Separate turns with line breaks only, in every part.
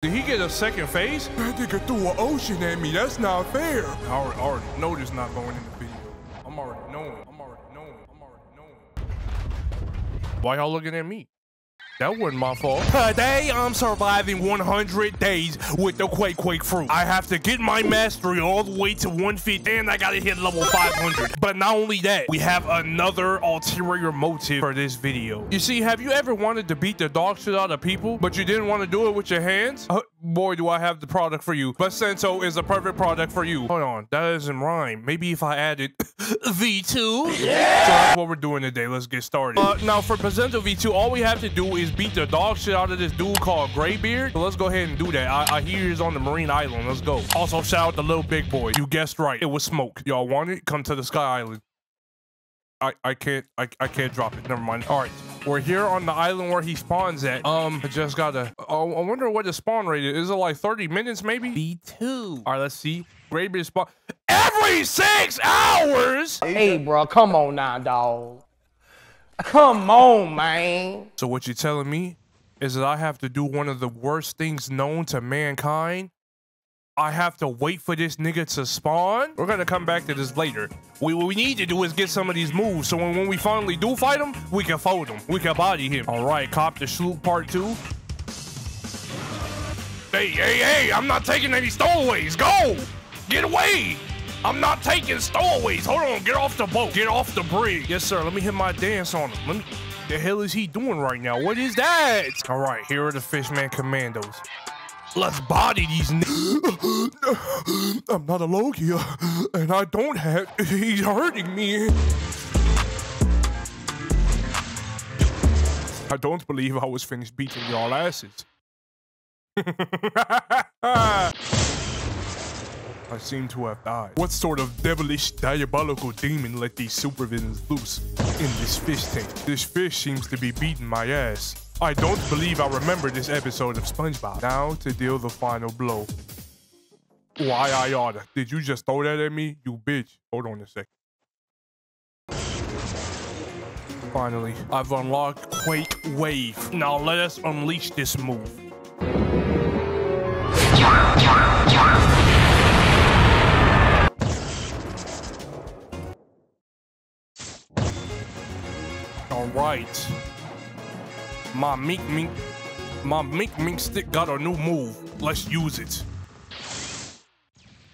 Did he get a second phase?
That nigga threw an ocean at me. That's not fair.
I already, already know this not going in the video. I'm already knowing. I'm already knowing. I'm already knowing. Why y'all looking at me? That wasn't my fault. Today, I'm surviving 100 days with the Quake Quake fruit. I have to get my mastery all the way to 150, and I gotta hit level 500. but not only that, we have another ulterior motive for this video. You see, have you ever wanted to beat the dog shit out of people, but you didn't want to do it with your hands? Uh, boy, do I have the product for you. Bisento is a perfect product for you. Hold on, that doesn't rhyme. Maybe if I added V2? Yeah! So that's what we're doing today. Let's get started. Uh, now, for Bisento V2, all we have to do is beat the dog shit out of this dude called Greybeard. So let's go ahead and do that. I, I hear he's on the Marine Island. Let's go. Also, shout out the little big boy. You guessed right. It was smoke. Y'all want it? Come to the Sky Island. I, I can't I, I can't drop it. Never mind. All right. We're here on the island where he spawns at. Um, I just gotta. Oh, I wonder what the spawn rate is. Is it like 30 minutes maybe? B2. All right, let's see. Greybeard spawn every six hours.
Hey, bro, come on now, dog. Come on, man.
So what you're telling me is that I have to do one of the worst things known to mankind? I have to wait for this nigga to spawn? We're gonna come back to this later. We, what we need to do is get some of these moves so when, when we finally do fight him, we can fold him. We can body him. All right, cop the sloop part two. Hey, hey, hey, I'm not taking any stowaways. Go! Get away! I'm not taking stowaways. Hold on, get off the boat. Get off the bridge. Yes, sir. Let me hit my dance on him. Let me. The hell is he doing right now? What is that? All right, here are the Fishman Commandos. Let's body these niggas.
I'm not a Logia, and I don't have. He's hurting me.
I don't believe I was finished beating y'all asses. I seem to have died. What sort of devilish, diabolical demon let these supervillains loose in this fish tank? This fish seems to be beating my ass. I don't believe I remember this episode of SpongeBob. Now to deal the final blow. Why I oughta. Did you just throw that at me? You bitch. Hold on a sec. Finally, I've unlocked Quake Wave. Now let us unleash this move. All right. My mink mink, my mink mink stick got a new move. Let's use it.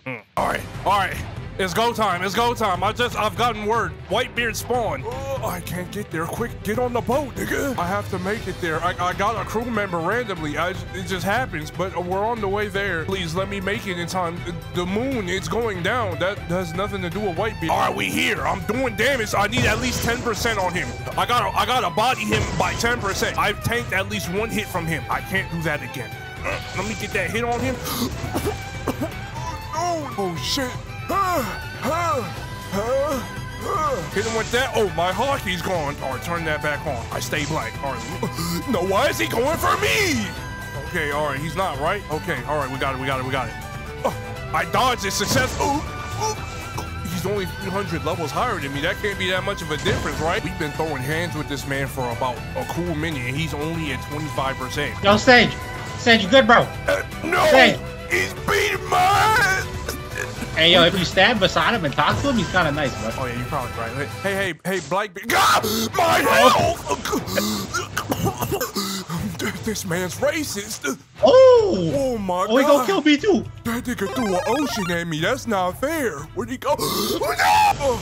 Mm. All right, all right. It's go time. It's go time. I just, I've gotten word. Whitebeard spawn.
Oh, I can't get there. Quick, get on the boat, nigga.
I have to make it there. I, I got a crew member randomly. I, it just happens, but we're on the way there. Please let me make it in time. The moon, it's going down. That has nothing to do with Whitebeard. All right, we here. I'm doing damage. I need at least 10% on him. I gotta, I gotta body him by 10%. I've tanked at least one hit from him. I can't do that again. Uh, let me get that hit on him.
oh, oh shit.
Hit him with that. Oh, my Haki's gone. All right, turn that back on. I stay black. All right. No, why is he going for me? Okay, all right. He's not, right? Okay, all right. We got it. We got it. We got it. Oh, I dodged it. Success. Oh, oh. He's only 300 levels higher than me. That can't be that much of a difference, right? We've been throwing hands with this man for about a cool minute, and he's only at 25%.
Yo, Sage. Sage, you good, bro?
Uh, no!
Sage.
He's beating my ass!
Hey, yo, if you stand beside him and talk to him, he's kind of nice, bro.
Oh, yeah, you're probably right. Hey, hey, hey, Black... God, my oh. health! this man's racist.
Oh!
Oh, my
oh, he
God.
gonna kill me, too.
That nigga threw an ocean at me. That's not fair. Where'd he go? No!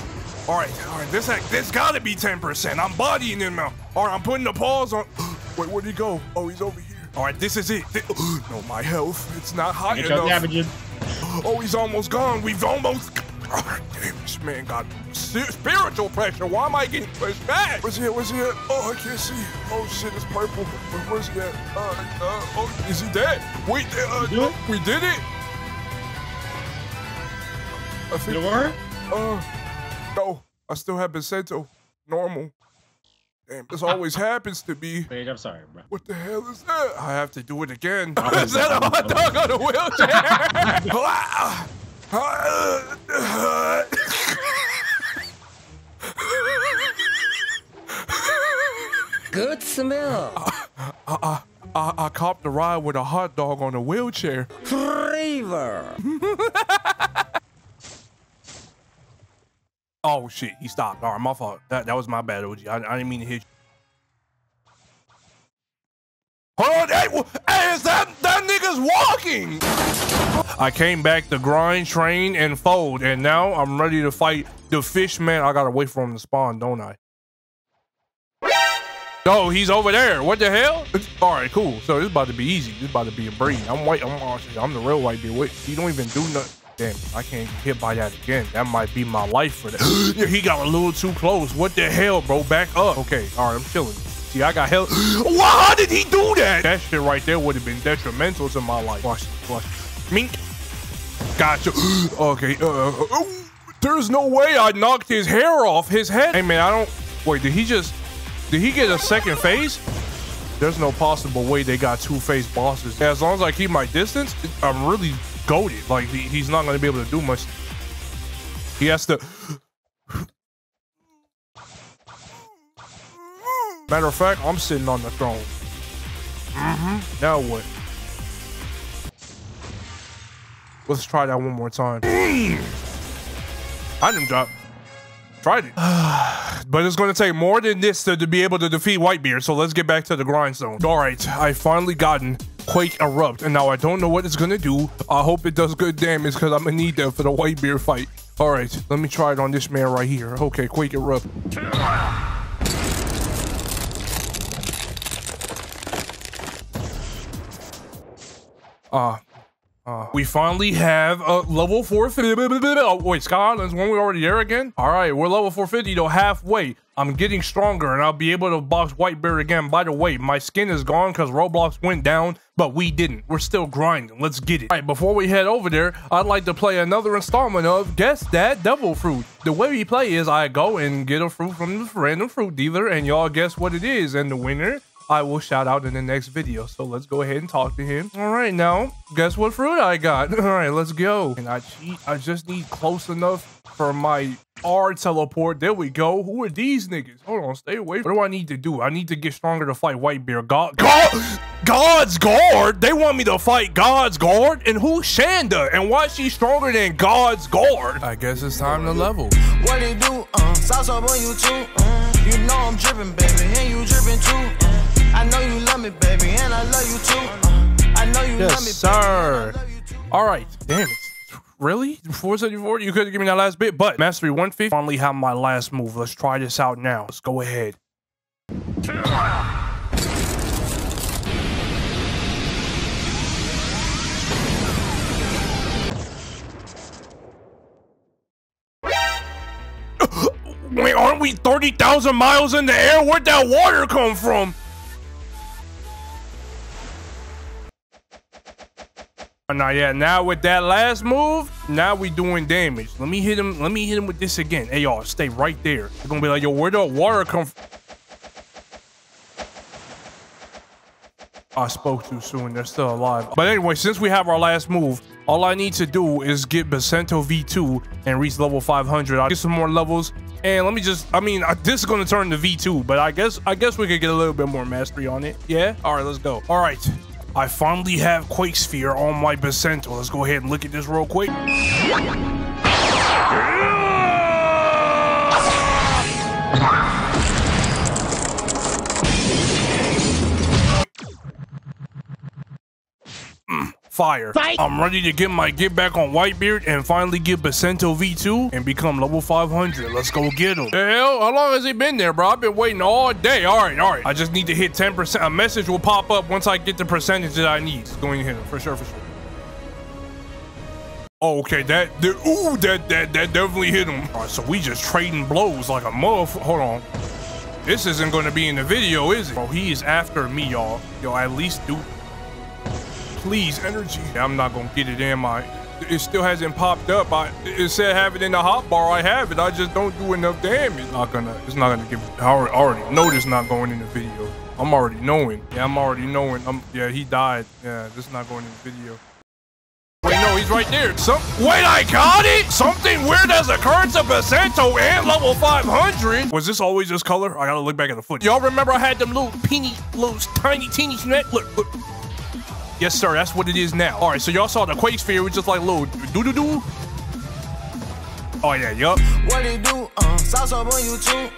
All right, all right, this this gotta be 10%. I'm bodying him now. All right, I'm putting the paws on.
Wait, where'd he go? Oh, he's over here.
All right, this is it.
No, my health. It's not high enough. Oh, he's almost gone. We've almost. Oh, damn, this man got spiritual pressure. Why am I getting pushed back? Where's he at? Where's he at? Oh, I can't see. Oh, shit, it's purple. Where, where's he at? Uh, uh, oh, is he dead? Wait, uh, we did it? I think.
You were?
Uh, no, I still have Bisento. Normal. Damn, this always happens to me.
Sage, I'm sorry, bro.
What the hell is that?
I have to do it again. Is that a hot dog on a wheelchair?
Good smell.
Uh, uh,
I, I copped a ride with a hot dog on a wheelchair.
Flavor.
Oh shit, he stopped. All right, my fault. That that was my bad, OG. I, I didn't mean to hit you. Hold on, hey, is that that nigga's walking? I came back to grind, train, and fold, and now I'm ready to fight the fish man. I gotta wait for him to spawn, don't I? Oh, he's over there. What the hell? All right, cool. So this is about to be easy. This is about to be a breeze. I'm white. I'm I'm the real white dude. Wait, he don't even do nothing. Damn, I can't get hit by that again. That might be my life for that. yeah, he got a little too close. What the hell, bro? Back up. Okay, all right, I'm chilling. See, I got hell. Why did he do that? That shit right there would have been detrimental to my life. Watch this, watch this. Mink. Gotcha. okay, uh, uh, uh, there's no way I knocked his hair off his head. Hey, man, I don't... Wait, did he just... Did he get a second phase? There's no possible way they got two phase bosses. As long as I keep my distance, I'm really goaded. Like he, he's not going to be able to do much. He has to. Matter of fact, I'm sitting on the throne. Mm-hmm. Now what? Let's try that one more time. I didn't drop. Tried it. but it's going to take more than this to, to be able to defeat Whitebeard. So let's get back to the grindstone. All right, I finally gotten Quake Erupt. And now I don't know what it's gonna do. I hope it does good damage because I'm gonna need that for the Whitebeard fight. All right, let me try it on this man right here. Okay, Quake Erupt. Ah, uh, uh, we finally have a level 450. Oh, wait, Sky Islands, when we already there again? All right, we're level 450, though, halfway. I'm getting stronger, and I'll be able to box White Bear again. By the way, my skin is gone because Roblox went down, but we didn't. We're still grinding. Let's get it. All right, before we head over there, I'd like to play another installment of Guess That Devil Fruit. The way we play is I go and get a fruit from the random fruit dealer, and y'all guess what it is, and the winner I will shout out in the next video. So let's go ahead and talk to him. All right, now, guess what fruit I got? All right, let's go. And I cheat. I just need close enough for my R teleport. There we go. Who are these niggas? Hold on, stay away. What do I need to do? I need to get stronger to fight Whitebeard. God, God, God's guard? They want me to fight God's guard? And who's Shanda? And why is she stronger than God's guard? I guess it's time to level.
What they do? Uh, sauce up on you too. You know I'm dripping, baby, and you dripping too. Uh, I know you love me, baby, and I love you too. I know you
yes,
love me,
sir. All right, damn it. Really? 474? You could have given me that last bit, but Mastery 150. Finally have my last move. Let's try this out now. Let's go ahead. Wait, aren't we 30,000 miles in the air? Where'd that water come from? Now, yeah, now with that last move, now we doing damage. Let me hit him. Let me hit him with this again. Hey, y'all, stay right there. They're gonna be like, yo, where the water come from? I spoke too soon. They're still alive. But anyway, since we have our last move, all I need to do is get Bisento V2 and reach level 500. I'll get some more levels. And let me just, I mean, uh, this is going to turn to V2, but I guess, I guess we could get a little bit more mastery on it. Yeah? All right, let's go. All right. I finally have Quake Sphere on my Bisento. Let's go ahead and look at this real quick. Fire. Fight. I'm ready to get my get back on Whitebeard and finally get Bisento V2 and become level 500. Let's go get him. The hell? How long has he been there, bro? I've been waiting all day. All right, all right. I just need to hit 10%. A message will pop up once I get the percentage that I need. It's going to hit him for sure, for sure. Oh, okay, that, that ooh, that that that definitely hit him. All right, so we just trading blows like a muff. Hold on. This isn't going to be in the video, is it? Bro, he is after me, y'all. Yo, at least do please, energy. I'm not gonna get it in my. It still hasn't popped up. I it said have it in the hot bar. I have it. I just don't do enough damage. Not gonna. It's not gonna give. I already know this not going in the video. I'm already knowing. Yeah, I'm already knowing. I'm. Yeah, he died. Yeah, this is not going in the video. Wait, no, he's right there. Some wait, I got it. Something weird has occurred to Bisento and level 500. Was this always this color? I gotta look back at the foot. Y'all remember I had them little peeny, little tiny, teeny? Look, look. Yes, sir. That's what it is now. All right, so y'all saw the Quake Sphere, which is like little doo doo doo. Oh yeah, yup.
What it do? Uh, sauce up on you too.